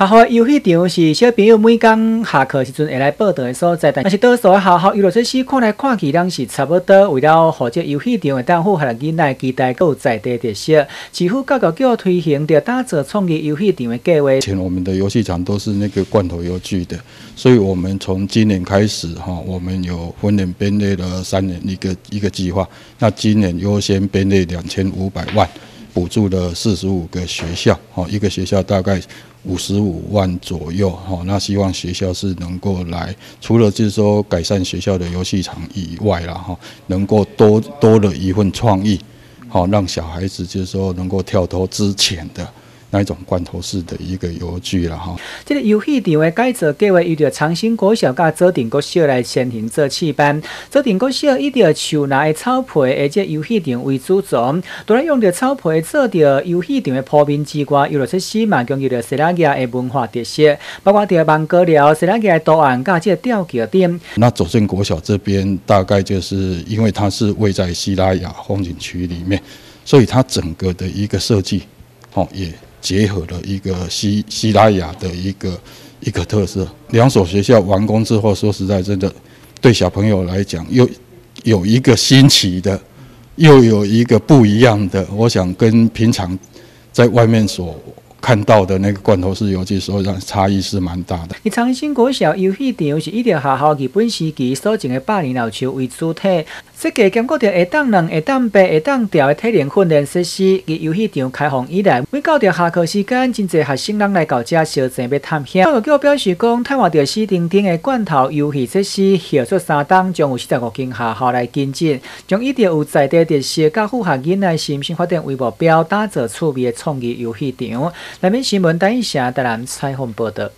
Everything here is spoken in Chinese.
学校游戏场是小朋友每工下课时阵会来报道的所在，但是多数的学校娱乐设施看来看去，拢是差不多。为了或者游戏场会当符合囡仔期待，有在地特色，市府教育局推行着打造创意游戏场的计划。前我们的游戏场都是那个罐头游具的，所以我们从今年开始哈，我们有分年编列了三年一个一个计划。那今年优先编列两千五百万，补助了四十五个学校，哈，一个学校大概。五十五万左右，哈，那希望学校是能够来，除了就是说改善学校的游戏场以外啦，哈，能够多多了一份创意，好让小孩子就是说能够跳脱之前的。那一种罐头式的一个游具了哈。这个游戏场的改造计划，伊着长兴国小甲佐定国小来先行做示范。佐定国小伊着树拿的草皮，而且游戏场为主轴，当然用着草皮做着游戏场的铺面之外，又落出西马共有着西拉雅的文化特色，包括着芒果寮、西拉雅的图案甲这吊桥点。那佐定国小这边大概就是因为它是位在西拉雅风景区里面，所以它整个的一个设计，哦也。结合了一个西西拉雅的一个一个特色，两所学校完工之后，说实在，真的对小朋友来讲，又有一个新奇的，又有一个不一样的。我想跟平常在外面所看到的那个罐头式游戏，所以让差异是蛮大的。以长兴国小游戏场是一条学校日本时期所种的百年老树为主体。设计兼顾着会当人、会当白、会当调的体能训练设施。伫游戏场开放以来，每到着下课时间，真侪学生人来到遮小镇要探险。教育局表示讲，探望着四丁丁的罐头游戏设施，协助三档将有四十五间学校来跟进，将一定有在地特色、甲符合囡仔心性发展为目标，打造趣味的创意游戏场。内面新闻单一下带来采访报道。